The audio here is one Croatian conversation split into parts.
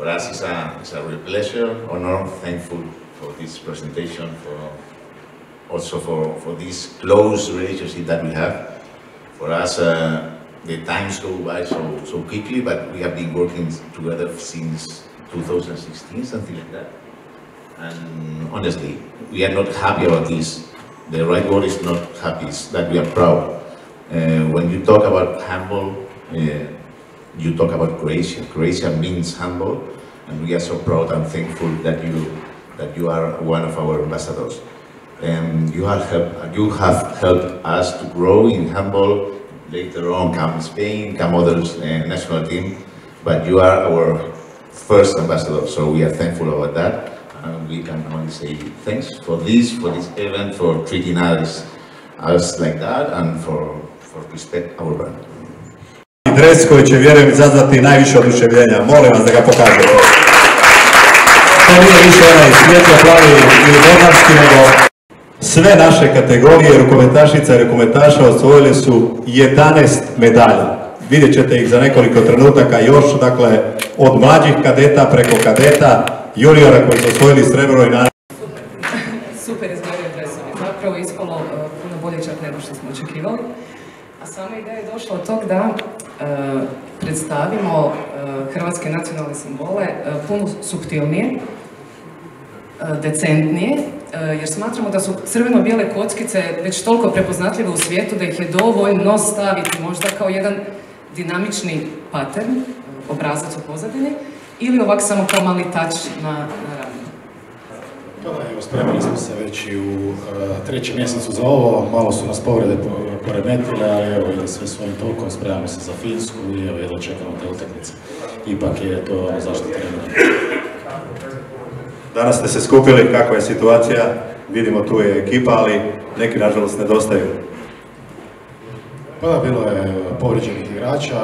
For us, it's a, it's a real pleasure, honor, thankful for this presentation, for also for, for this close relationship that we have. For us, uh, the times go by so, so quickly, but we have been working together since 2016, something like that. And honestly, we are not happy about this. The right word is not happy, it's that we are proud. Uh, when you talk about humble, uh, you talk about Croatia. Croatia means humble, and we are so proud and thankful that you that you are one of our ambassadors. And you have helped, you have helped us to grow in humble. Later on, come Spain, come others uh, national team, but you are our first ambassador, so we are thankful about that. And we can only say thanks for this, for this event, for treating us, us like that, and for, for respect our brand. Dres koji će vjerujem izazvati najviše oduševljenja. Molim vas da ga pokažete. To nije više onaj svjetlo plavi ili bornarski, nego sve naše kategorije rukometašica i rukometaša osvojili su 11 medalja. Vidjet ćete ih za nekoliko trenutaka još, dakle, od mlađih kadeta preko kadeta, juniora koji su osvojili srebro i naravno super izgledaju dresovi. Zapravo ispalo uh, puno bolje čak nego što smo očekivali. A sama ideja je došla od tog da predstavimo uh, hrvatske nacionalne simbole uh, puno subtilnije, uh, decentnije, jer smatramo da su crveno-bijele kockice već toliko prepoznatljive u svijetu da ih je dovoljno staviti možda kao jedan dinamični pattern, obrazac u pozadini, ili ovak samo kao mali touch na, na. Pa da, evo, spremili smo se već i u uh, trećem mjesecu za ovo, malo su nas povrede po- poremetile, ali evo, i sve svojim tokom spremamo se za Finsku i evo, jedno čekamo te utakmice. Ipak je to zašto trenera. Danas ste se skupili, kakva je situacija, vidimo tu je ekipa, ali neki nažalost nedostaju. Pa da, bilo je povrijeđenih igrača,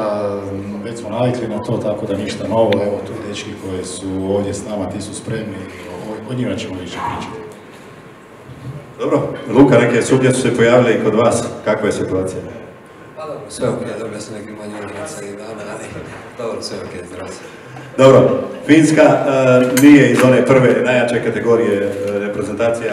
već smo navikli na to, tako da ništa novo. Evo, tu dečki koji su ovdje s nama, ti su spremni, o, njima ćemo više pričati. Dobro, Luka, neke sumnje su se pojavile i kod vas, kakva je situacija? Pa dobro, sve ok, dobio sam neki manji odmah zadnjih dana, ali dobro, sve ok, zdravo. Dobro, Finska e, nije iz one prve najjače kategorije e, reprezentacija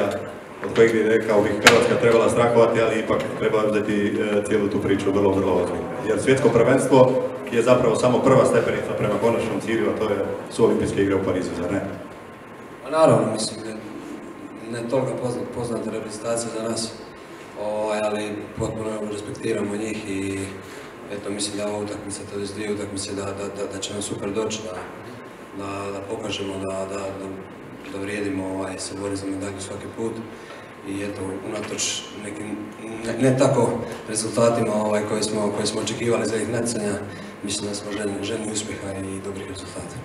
od kojeg bi rekao bih Hrvatska trebala strahovati, ali ipak treba uzeti e, cijelu tu priču vrlo, vrlo ozbiljno. Jer svjetsko prvenstvo je zapravo samo prva stepenica prema konačnom cilju, a to je, su olimpijske igre u Parizu, zar ne? Naravno, mislim, ne, ne toliko poznat, poznata reprezentacija za nas, ovaj, ali potpuno respektiramo njih i eto, mislim da ova utakmica, to je dvije utakmice, da, da, da, će nam super doći, da, da, da pokažemo da, da, da, vrijedimo ovaj, se za medalju svaki put. I eto, unatoč nekim ne, ne tako rezultatima ovaj, koje, smo, koje smo očekivali za ih natjecanja, mislim da smo željni, željni uspjeha i dobrih rezultata.